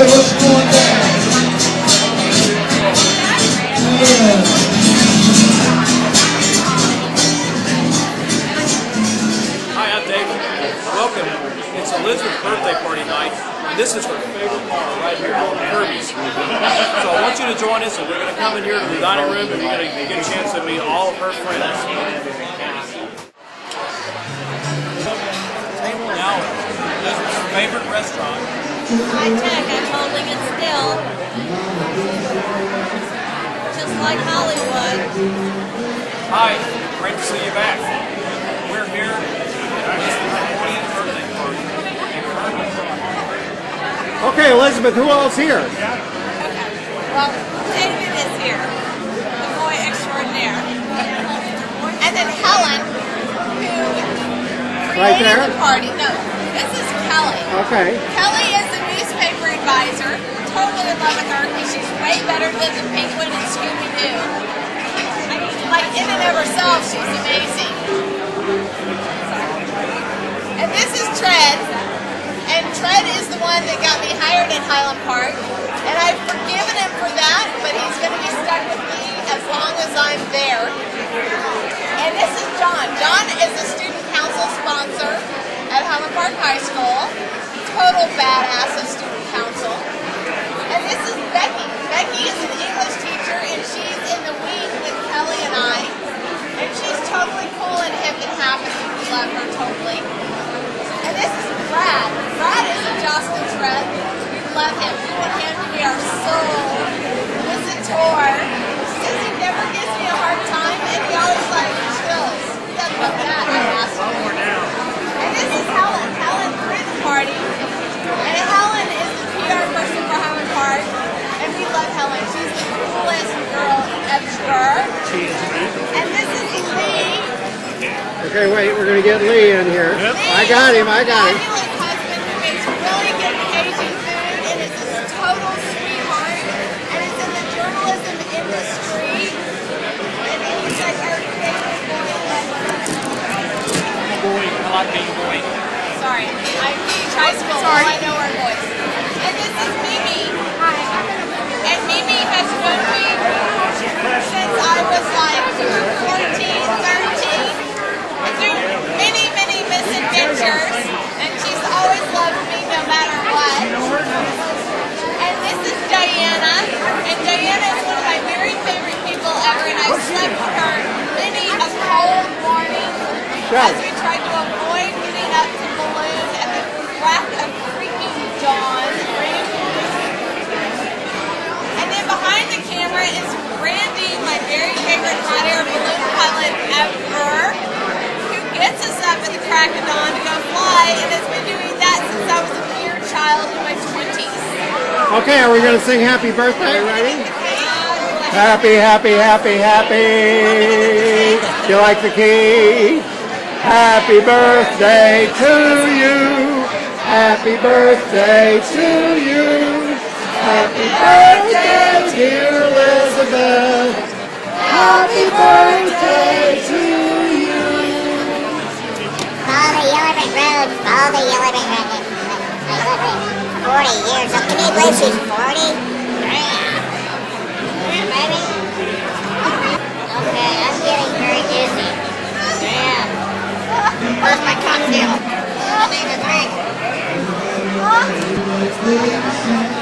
Hey, what's going down? Hi, I'm David. Welcome. It's Elizabeth's birthday party night, and this is her favorite bar right here, Kirby's. So I want you to join us, and we're going to come in here to the dining room, and we're going to get a chance to meet all of her friends. Table now, Elizabeth's favorite restaurant. High tech, I'm holding it still. Just like Hollywood. Hi, great to see you back. We're here at Elizabeth's 40th birthday party. in Kirby's. Okay, Elizabeth, who else here? Okay. Well, David is here. The boy extraordinaire. And then Helen, who Right created there? the party. No, this is Kelly. Okay. Kelly is the newspaper advisor. Totally in love with her because she's way better than the penguin and Scooby Doo. Like in and of herself, she's amazing. And this is Tread. And Tread is the one that got me hired at Highland Park. And I've forgiven him for that, but he's going to be stuck with me as long as I'm there. And this is John. John is a student council sponsor at Highland Park High School. Total badass of student council. And this is Becky. Is an English teacher and she's in the wing with Kelly and I. And she's totally cool and hip and happy. We love her totally. And this is Brad. Brad is a Justin Tread. We love him. We want him to be our sole visitor. Since he never gives me a hard time and he always like chills. He doesn't love that. I asked him. And this is Helen. Helen threw the party. And Helen is the PR person for Highland Park. And we love Helen. She's the coolest girl ever. And this is Lee. Okay, wait, we're going to get Lee in here. I got him, I got him. Fabulous husband who makes really good Cajun food and is a total sweetheart and is in the journalism industry. And he's like our favorite boy. Boy, I like being boy. Sorry, I teach high school. Sorry. I know our boys. And this is Mimi. Hi. And Mimi has known me since I was like 14, 13. And through many, many misadventures. And she's always loved me no matter what. And this is Diana. And Diana is one of my very favorite people ever. And I've slept with her many a cold morning as we tried to avoid getting up to balloon at the crack of freaking dawn. And then behind the camera is Randy, my very favorite hot air balloon pilot ever, who gets us up at the crack of dawn to go fly and has been doing that since I was a mere child in my 20s. Okay, are we going to sing happy birthday? Ready? Happy, happy, happy, happy. You like the key? Happy birthday to you. Happy birthday to you. Happy birthday, dear Elizabeth. Happy birthday to you. Follow the yellow brick road. Follow the yellow brick road. 40 years old. Can you believe she's 40? Where's my cocktail? I need a drink.